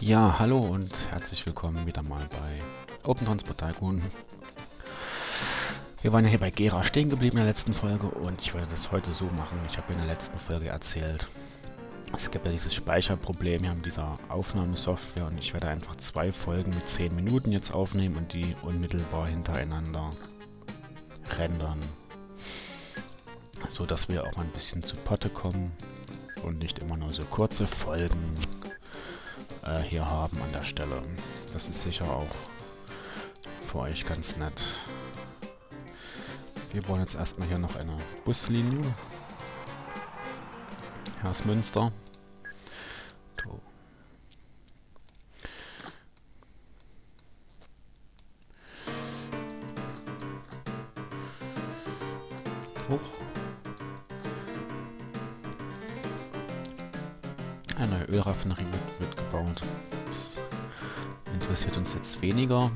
Ja, hallo und herzlich willkommen wieder mal bei Open Transport Tycoon. Wir waren ja hier bei Gera stehen geblieben in der letzten Folge und ich werde das heute so machen. Ich habe in der letzten Folge erzählt, es gibt ja dieses Speicherproblem hier mit dieser Aufnahmesoftware und ich werde einfach zwei Folgen mit 10 Minuten jetzt aufnehmen und die unmittelbar hintereinander rendern. So dass wir auch ein bisschen zu Potte kommen und nicht immer nur so kurze Folgen äh, hier haben an der Stelle. Das ist sicher auch für euch ganz nett. Wir bauen jetzt erstmal hier noch eine Buslinie. Hersmünster. So. Weniger.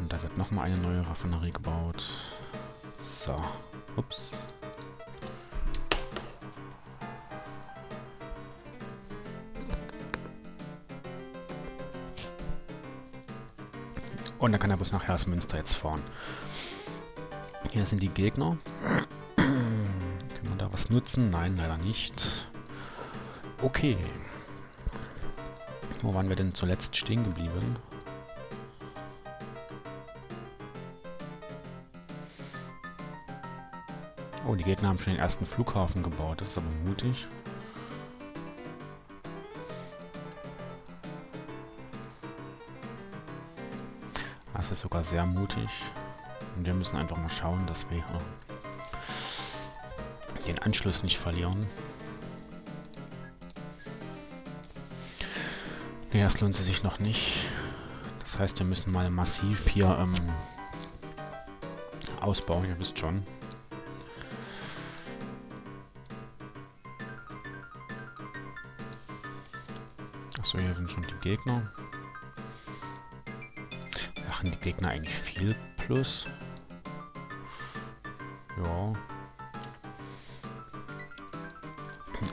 Und da wird nochmal eine neue Raffinerie gebaut. So. Ups. Und dann kann er bloß nach Hersmünster jetzt fahren. Hier sind die Gegner. Kann man da was nutzen? Nein, leider nicht. Okay. Wo waren wir denn zuletzt stehen geblieben? Oh, die Gegner haben schon den ersten Flughafen gebaut. Das ist aber mutig. Das ist sogar sehr mutig. Und wir müssen einfach mal schauen, dass wir den Anschluss nicht verlieren. Nee, das lohnt sich noch nicht. Das heißt, wir müssen mal massiv hier ähm, ausbauen. Ihr wisst schon. Achso, hier sind schon die Gegner. Machen die Gegner eigentlich viel Plus? Ja.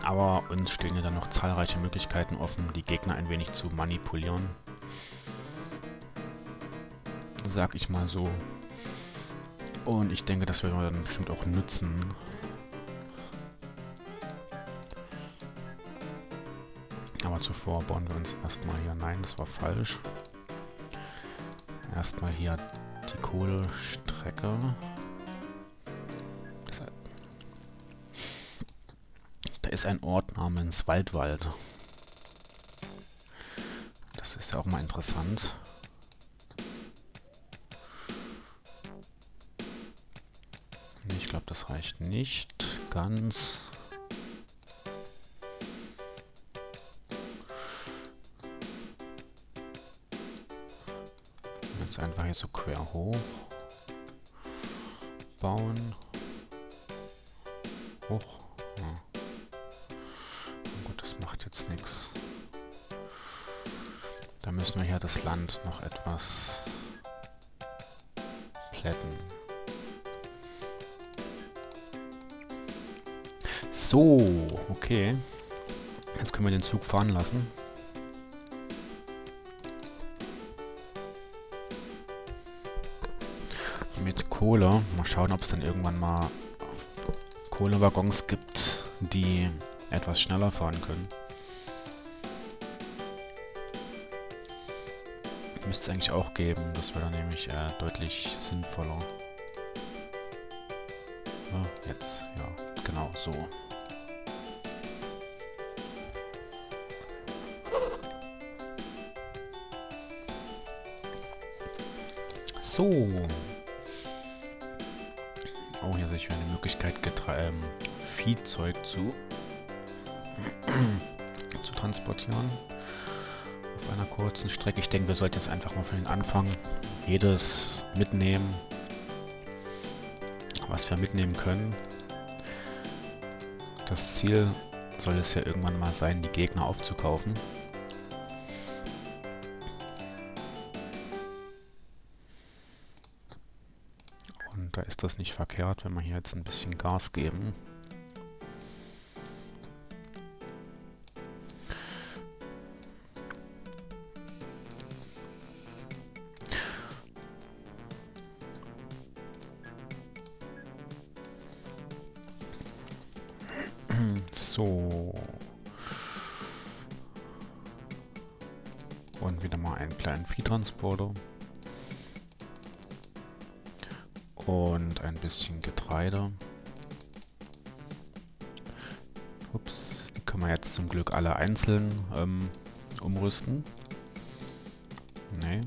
Aber uns stehen ja dann noch zahlreiche Möglichkeiten offen, die Gegner ein wenig zu manipulieren. Sag ich mal so. Und ich denke, das werden wir dann bestimmt auch nutzen. Aber zuvor bauen wir uns erstmal hier... Nein, das war falsch. Erstmal hier die Kohlestrecke. Da ist ein Ort namens Waldwald. Das ist ja auch mal interessant. Ich glaube, das reicht nicht ganz. Jetzt einfach hier so quer hoch bauen. Land noch etwas plätten. So, okay. Jetzt können wir den Zug fahren lassen. Mit Kohle. Mal schauen, ob es dann irgendwann mal Kohlewaggons gibt, die etwas schneller fahren können. Müsste es eigentlich auch geben. Das wäre dann nämlich äh, deutlich sinnvoller. Ja, jetzt, ja, genau, so. So. Oh, hier sehe ich eine Möglichkeit, ähm, Viehzeug zu, zu transportieren. Einer kurzen Strecke. Ich denke, wir sollten jetzt einfach mal für den Anfang jedes mitnehmen, was wir mitnehmen können. Das Ziel soll es ja irgendwann mal sein, die Gegner aufzukaufen. Und da ist das nicht verkehrt, wenn wir hier jetzt ein bisschen Gas geben. Und ein bisschen Getreide. Ups, die können wir jetzt zum Glück alle einzeln ähm, umrüsten. Nee.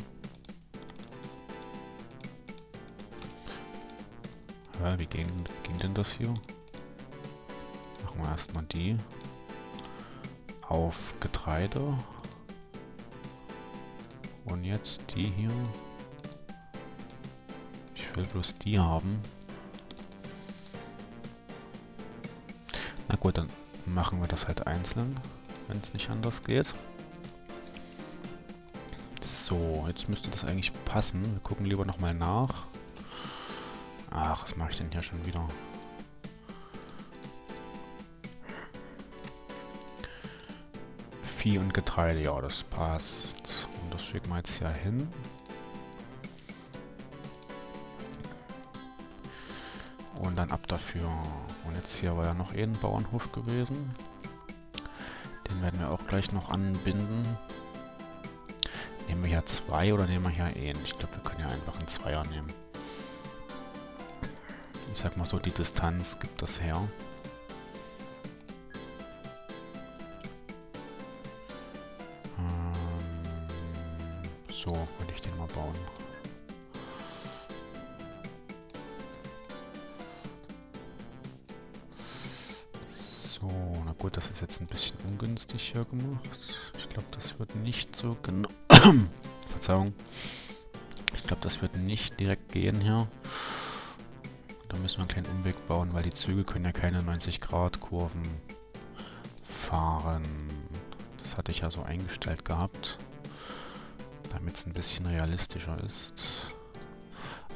Ja, wie ging, ging denn das hier? Machen wir erstmal die. Auf Getreide. Und jetzt die hier. Will bloß die haben. Na gut, dann machen wir das halt einzeln, wenn es nicht anders geht. So, jetzt müsste das eigentlich passen. Wir gucken lieber nochmal nach. Ach, was mache ich denn hier schon wieder? Vieh und Getreide, ja, das passt. Und das schicken wir jetzt hier hin. Dann ab dafür. Und jetzt hier war ja noch eh ein Bauernhof gewesen. Den werden wir auch gleich noch anbinden. Nehmen wir hier zwei oder nehmen wir hier einen? Ich glaube, wir können ja einfach einen Zweier nehmen. Ich sag mal so, die Distanz gibt das her. Ähm, so, würde ich den mal bauen. Gemacht. Ich glaube, das wird nicht so genau... Verzeihung. Ich glaube, das wird nicht direkt gehen hier. Da müssen wir einen kleinen Umweg bauen, weil die Züge können ja keine 90-Grad-Kurven fahren. Das hatte ich ja so eingestellt gehabt. Damit es ein bisschen realistischer ist.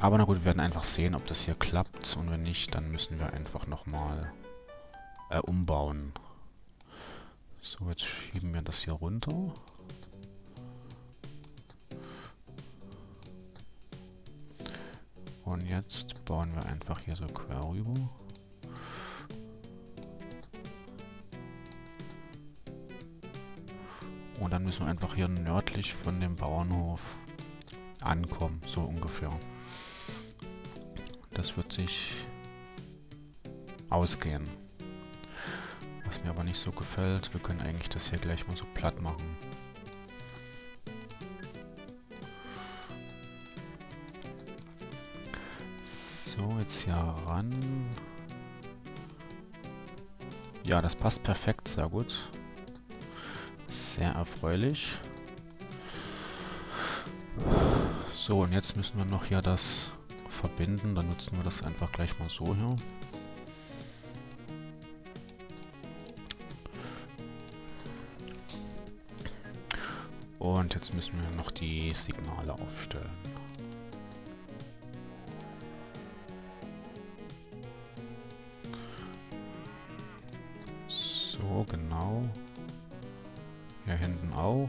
Aber na gut, wir werden einfach sehen, ob das hier klappt. Und wenn nicht, dann müssen wir einfach nochmal äh, umbauen. So, jetzt schieben wir das hier runter. Und jetzt bauen wir einfach hier so quer rüber. Und dann müssen wir einfach hier nördlich von dem Bauernhof ankommen, so ungefähr. Das wird sich ausgehen. Was mir aber nicht so gefällt, wir können eigentlich das hier gleich mal so platt machen. So, jetzt hier ran. Ja, das passt perfekt, sehr gut. Sehr erfreulich. So, und jetzt müssen wir noch hier das verbinden. Dann nutzen wir das einfach gleich mal so hier. Und jetzt müssen wir noch die Signale aufstellen. So, genau. Hier hinten auch.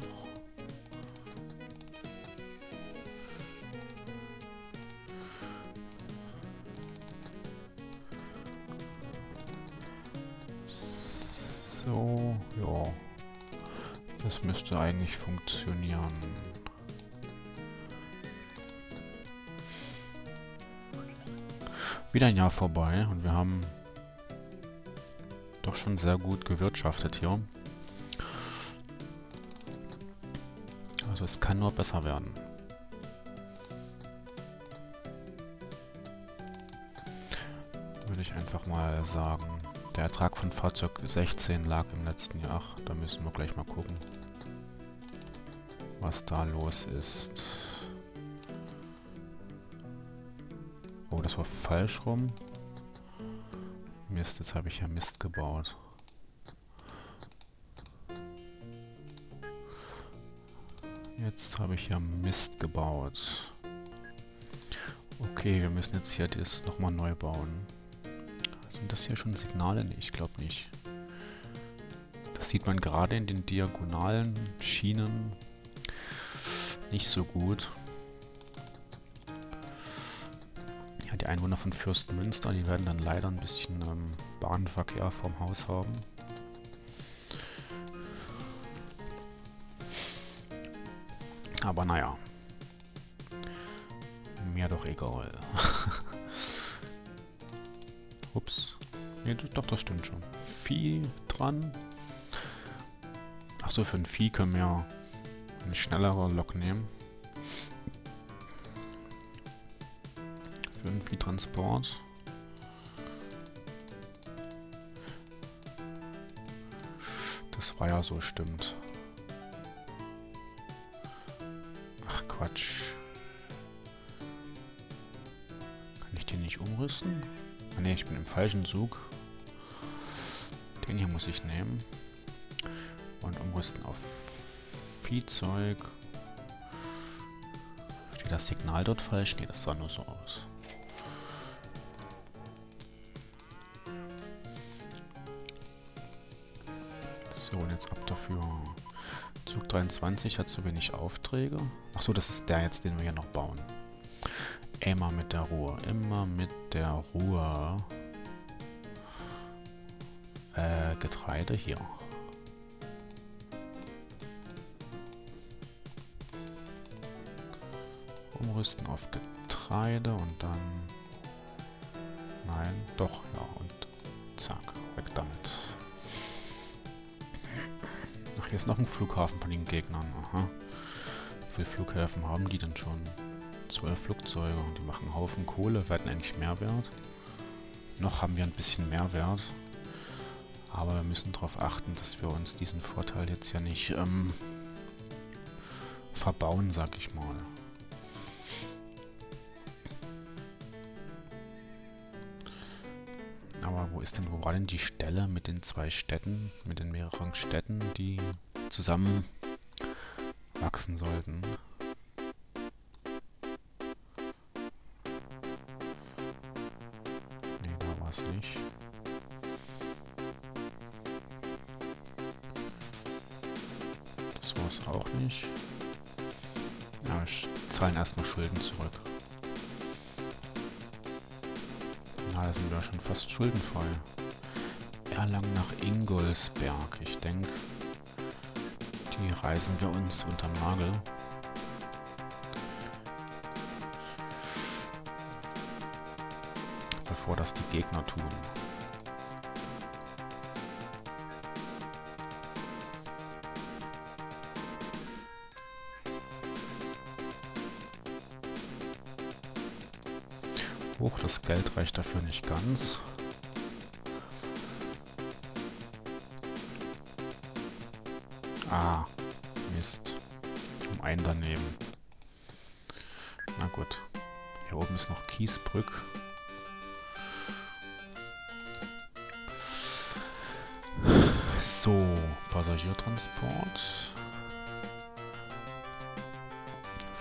Das müsste eigentlich funktionieren. Wieder ein Jahr vorbei und wir haben doch schon sehr gut gewirtschaftet hier. Also es kann nur besser werden. Würde ich einfach mal sagen. Der Ertrag von Fahrzeug 16 lag im letzten Jahr. Ach, da müssen wir gleich mal gucken, was da los ist. Oh, das war falsch rum. Mist, jetzt habe ich ja Mist gebaut. Jetzt habe ich ja Mist gebaut. Okay, wir müssen jetzt hier das nochmal neu bauen. Sind das hier schon Signale? Nee, ich glaube nicht. Das sieht man gerade in den diagonalen Schienen nicht so gut. Ja, die Einwohner von Fürstenmünster, die werden dann leider ein bisschen ähm, Bahnverkehr vom Haus haben. Aber naja. Mir doch egal. Ups. Nee, doch, das stimmt schon. Vieh dran. Achso, für ein Vieh können wir eine schnellere Lok nehmen. Für einen Viehtransport. Das war ja so, stimmt. Ach Quatsch. Kann ich den nicht umrüsten? Ah ne, ich bin im falschen Zug. Den hier muss ich nehmen. Und umrüsten auf Viehzeug. Steht das Signal dort falsch? Ne, das sah nur so aus. So, und jetzt ab dafür. Zug 23 hat zu wenig Aufträge. Achso, das ist der jetzt, den wir hier noch bauen. Immer mit der Ruhe. Immer mit der Ruhe. Äh, Getreide hier. Umrüsten auf Getreide und dann... Nein, doch, ja, und zack, weg damit. Ach, hier ist noch ein Flughafen von den Gegnern. Aha. Wie viele Flughäfen haben die denn schon? Zwölf Flugzeuge und die machen einen Haufen Kohle, werden eigentlich Mehrwert. Noch haben wir ein bisschen Mehrwert. Aber wir müssen darauf achten, dass wir uns diesen Vorteil jetzt ja nicht ähm, verbauen, sag ich mal. Aber wo ist denn, wo war denn die Stelle mit den zwei Städten, mit den mehreren Städten, die zusammen wachsen sollten? Schulden zurück. Na, da sind wir schon fast schuldenfrei. Erlangen nach Ingolsberg. Ich denke, die reisen wir uns unterm Nagel. Bevor das die Gegner tun. Hoch, das Geld reicht dafür nicht ganz. Ah, Mist. Um einen daneben. Na gut. Hier oben ist noch Kiesbrück. So, Passagiertransport.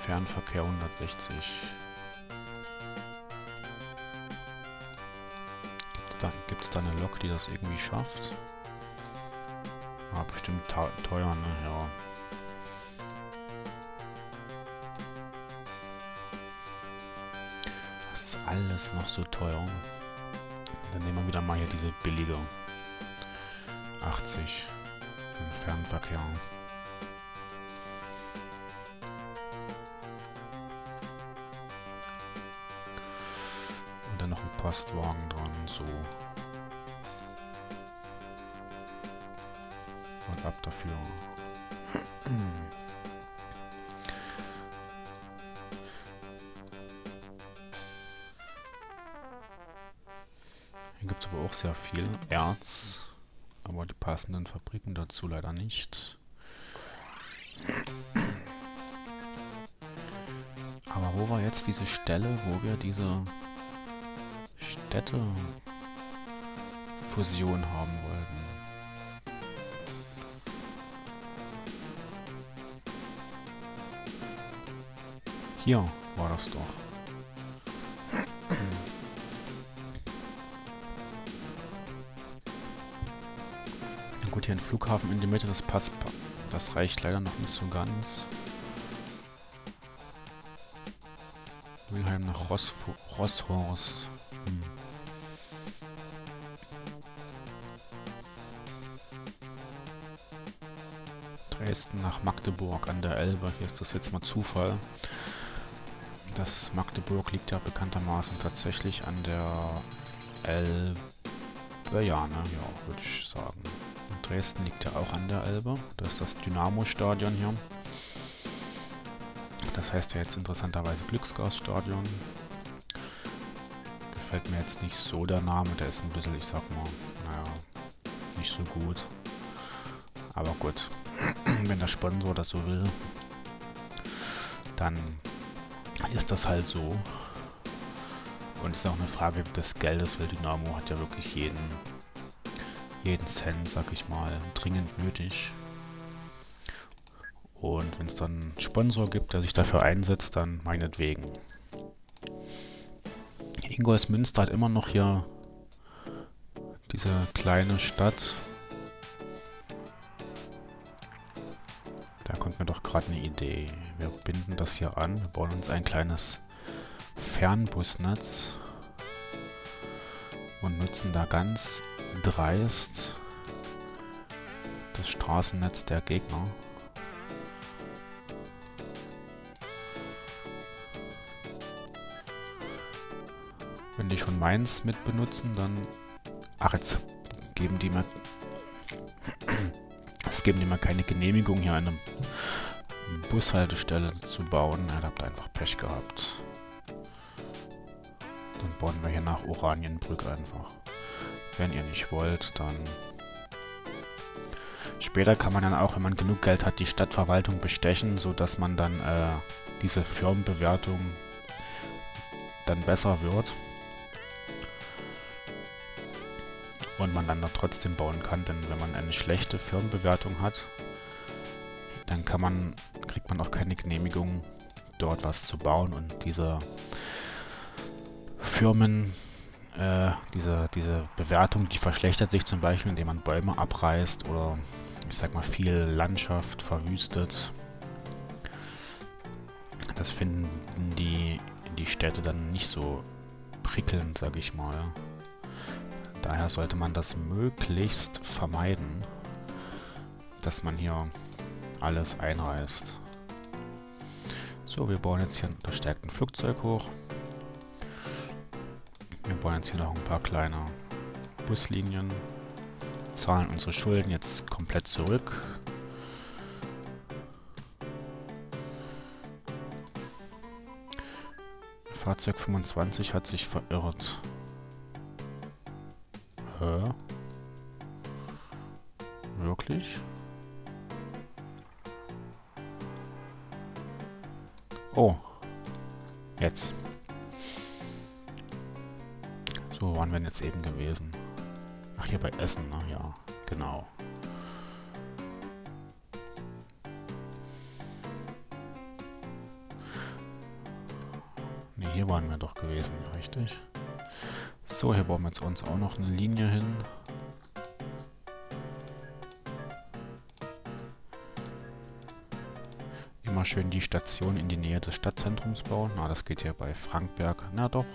Fernverkehr 160. Gibt es da, da eine Lok, die das irgendwie schafft? Ah, bestimmt teuer, ne? Ja. Das ist alles noch so teuer. Dann nehmen wir wieder mal hier diese billige. 80 im Fernverkehr. Postwagen dran, so. Und ab dafür. Hier gibt es aber auch sehr viel Erz, aber die passenden Fabriken dazu leider nicht. Aber wo war jetzt diese Stelle, wo wir diese Städte-Fusion haben wollten? Hier war das doch. Gut, hier ein Flughafen in der Mitte, das passt. Das reicht leider noch nicht so ganz. Wilhelm nach Ross Rosshorst. Dresden nach Magdeburg an der Elbe. Hier ist das jetzt mal Zufall. Das Magdeburg liegt ja bekanntermaßen tatsächlich an der Elbe. Ja, ne? Ja, würde ich sagen. Und Dresden liegt ja auch an der Elbe. Das ist das Dynamo-Stadion hier. Das heißt ja jetzt interessanterweise Glücksgasstadion. Gefällt mir jetzt nicht so der Name. Der ist ein bisschen, ich sag mal, naja, nicht so gut. Aber gut, wenn der Sponsor das so will, dann ist das halt so. Und es ist auch eine Frage des Geldes, weil Dynamo hat ja wirklich jeden, jeden Cent, sag ich mal, dringend nötig. Und wenn es dann einen Sponsor gibt, der sich dafür einsetzt, dann meinetwegen. Ingolsmünster hat immer noch hier diese kleine Stadt. Da kommt mir doch gerade eine Idee. Wir binden das hier an. Bauen uns ein kleines Fernbusnetz und nutzen da ganz dreist das Straßennetz der Gegner. Wenn die schon meins mit benutzen, dann... Ach, jetzt geben die mir... Geben die mir keine Genehmigung, hier eine Bushaltestelle zu bauen. Ja, da habt ihr einfach Pech gehabt. Dann bauen wir hier nach Oranienbrück einfach. Wenn ihr nicht wollt, dann... Später kann man dann auch, wenn man genug Geld hat, die Stadtverwaltung bestechen, sodass man dann äh, diese Firmenbewertung dann besser wird. Und man dann trotzdem bauen kann, denn wenn man eine schlechte Firmenbewertung hat, dann kann man, kriegt man auch keine Genehmigung, dort was zu bauen und diese Firmen, äh, diese, diese Bewertung, die verschlechtert sich zum Beispiel, indem man Bäume abreißt oder ich sag mal viel Landschaft verwüstet. Das finden die, die Städte dann nicht so prickelnd, sag ich mal. Daher sollte man das möglichst vermeiden, dass man hier alles einreißt. So, wir bauen jetzt hier ein verstärkten Flugzeug hoch. Wir bauen jetzt hier noch ein paar kleine Buslinien. Zahlen unsere Schulden jetzt komplett zurück. Fahrzeug 25 hat sich verirrt. Hä? Wirklich? Oh. Jetzt. So waren wir jetzt eben gewesen. Ach, hier bei Essen, ne? Ja, genau. Ne, hier waren wir doch gewesen, richtig? So, hier bauen wir jetzt uns auch noch eine Linie hin. Immer schön die Station in die Nähe des Stadtzentrums bauen. Na, das geht hier bei Frankberg. Na doch,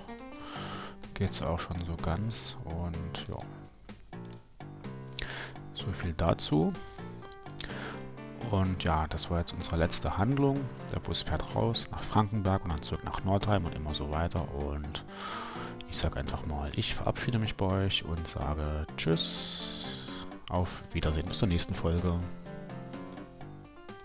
geht es auch schon so ganz. Und ja, so viel dazu. Und ja, das war jetzt unsere letzte Handlung. Der Bus fährt raus nach Frankenberg und dann zurück nach Nordheim und immer so weiter. Und ich sage einfach mal, ich verabschiede mich bei euch und sage Tschüss. Auf Wiedersehen bis zur nächsten Folge.